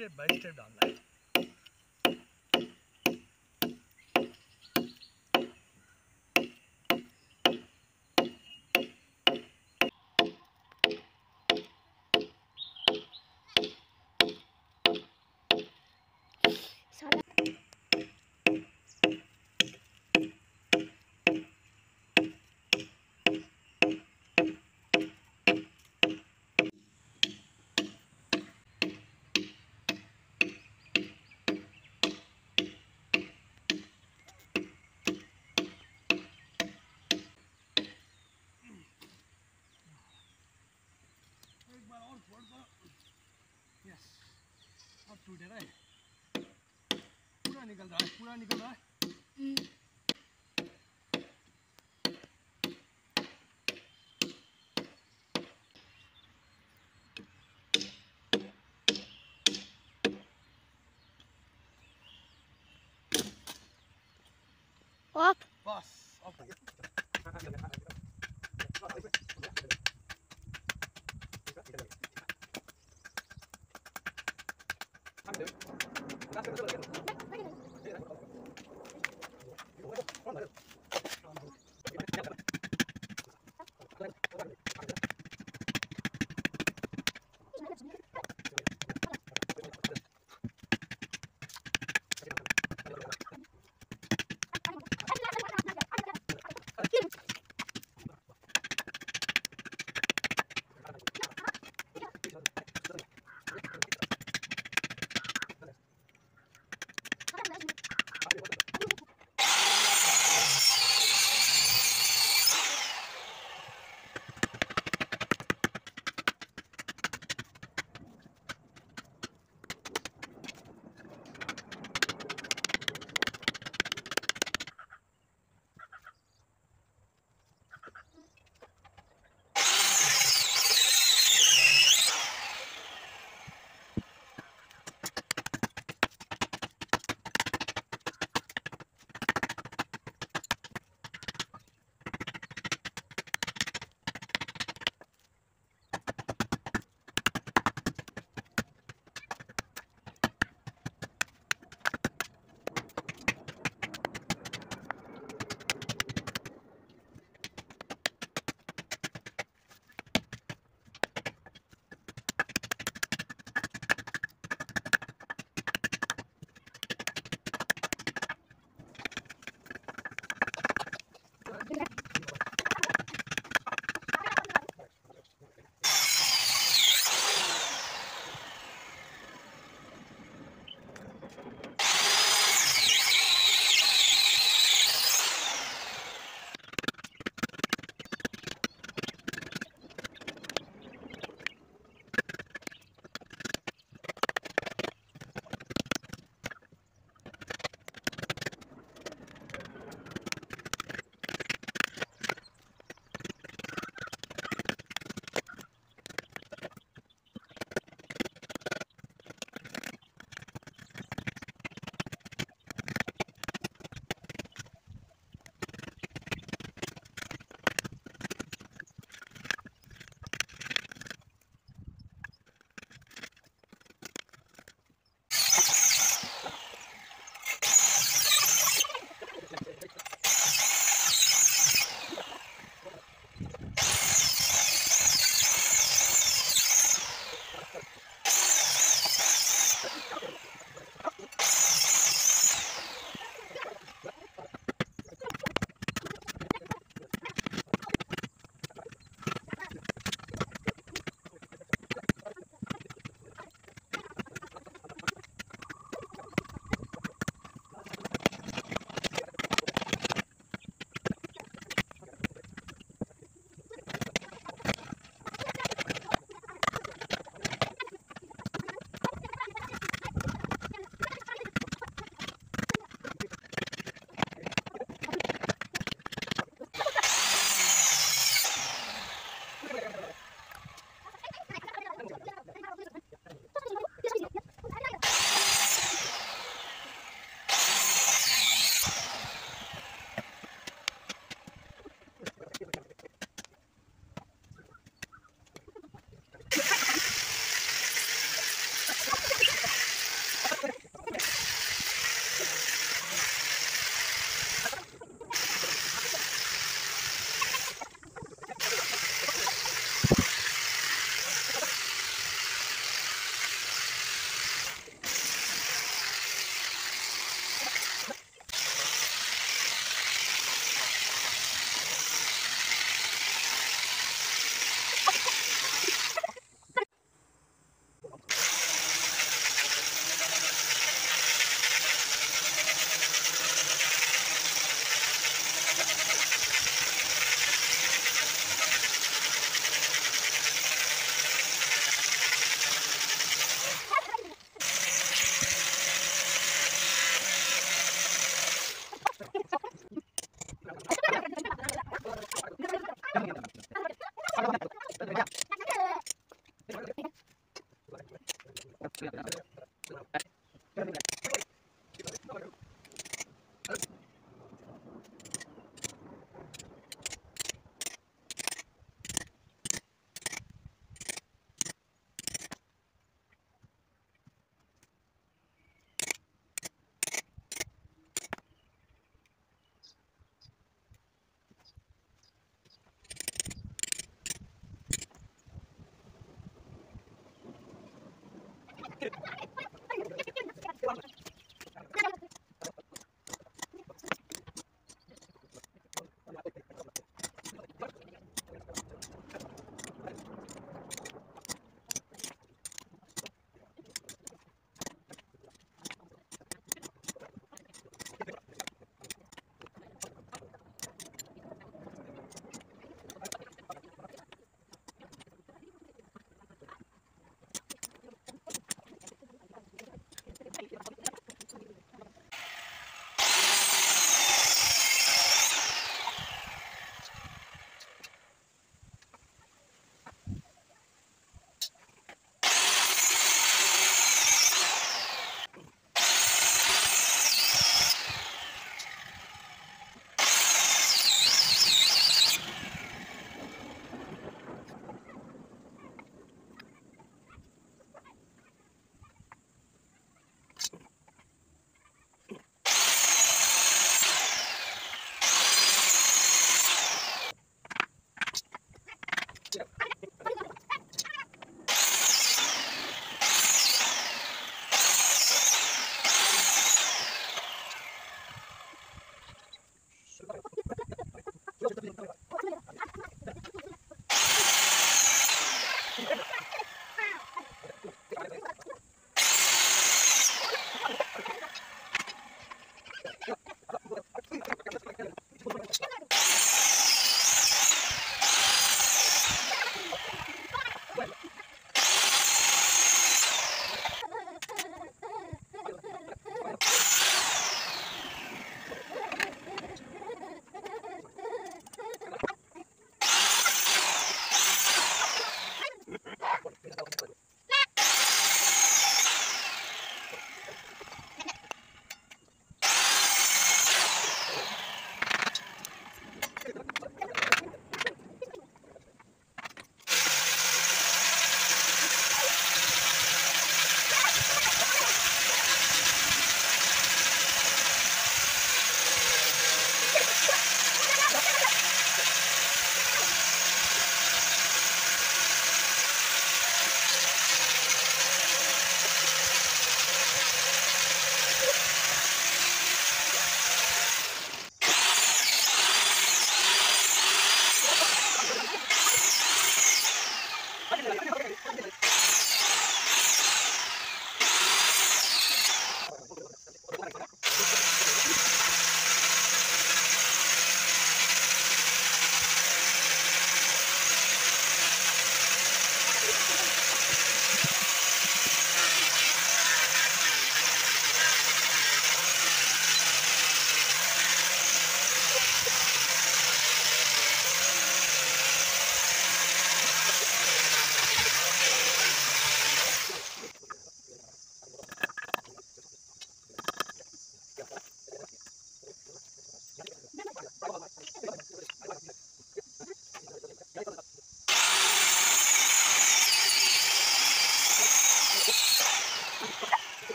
step by step. रहा। है पूरा निकल रहा है पूरा निकल रहा है। Go, go, go, go.